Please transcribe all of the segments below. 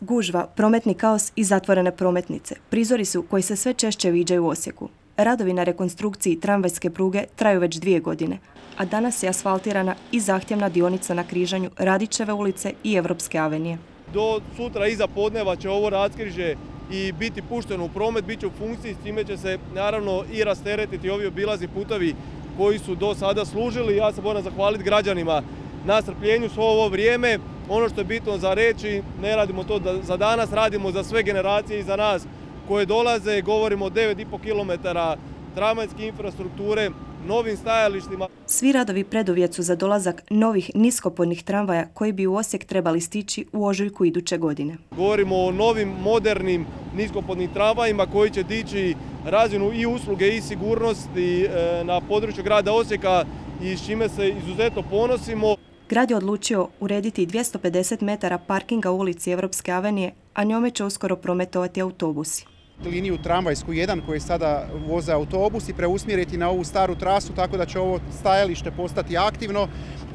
Gužva, prometni kaos i zatvorene prometnice prizori su koji se sve češće viđaju u Osijeku. Radovi na rekonstrukciji tramvajske pruge traju već dvije godine, a danas je asfaltirana i zahtjevna dionica na križanju Radićeve ulice i Evropske avenije. Do sutra iza podneva će ovo raskriže i biti pušteno u promet, bit će u funkciji, s time će se naravno i rasteretiti ovi obilazni putovi koji su do sada služili. Ja se moram zahvaliti građanima na strpljenju svo ovo vrijeme. Ono što je bitno za reći, ne radimo to za danas, radimo za sve generacije i za nas koje dolaze. Govorimo o 9,5 km tramvajske infrastrukture, novim stajalištima. Svi radovi preduvjet su za dolazak novih niskopodnih tramvaja koji bi u Osijek trebali stići u ožujku iduće godine. Govorimo o novim, modernim niskopodnim tramvajima koji će dići razinu i usluge i sigurnosti e, na području grada Osijeka i s čime se izuzetno ponosimo. Grad je odlučio urediti 250 metara parkinga u ulici Evropske avenije, a njome će uskoro prometovati autobusi liniju tramvajsku 1 koji sada voze autobus i preusmjeriti na ovu staru trasu tako da će ovo stajalište postati aktivno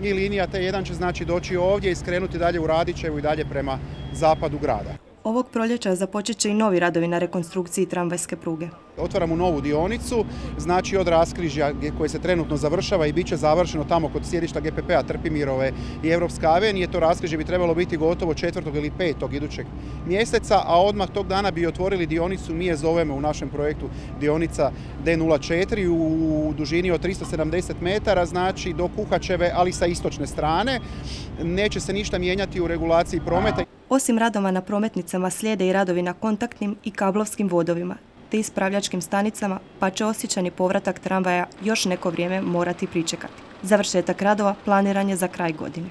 i linija T1 će znači doći ovdje i skrenuti dalje u Radićevu i dalje prema zapadu grada. Ovog proljeća započet će i novi radovi na rekonstrukciji tramvajske pruge. Otvaramo novu dionicu, znači od raskrižja koje se trenutno završava i bit će završeno tamo kod sjedišta GPP-a Trpimirove i Evropska avenije. To raskrižje bi trebalo biti gotovo četvrtog ili petog idućeg mjeseca, a odmah tog dana bi otvorili dionicu, mi je zovemo u našem projektu dionica D04 u dužini od 370 metara, znači do Kuhačeve, ali sa istočne strane. Neće se ništa mijenjati u regulaciji prometa. Osim radova na prometnicama slijede i radovi na kontaktnim i kablovskim vodovima, te ispravljačkim stanicama, pa će osjećani povratak tramvaja još neko vrijeme morati pričekati. Završetak radova planiran je za kraj godine.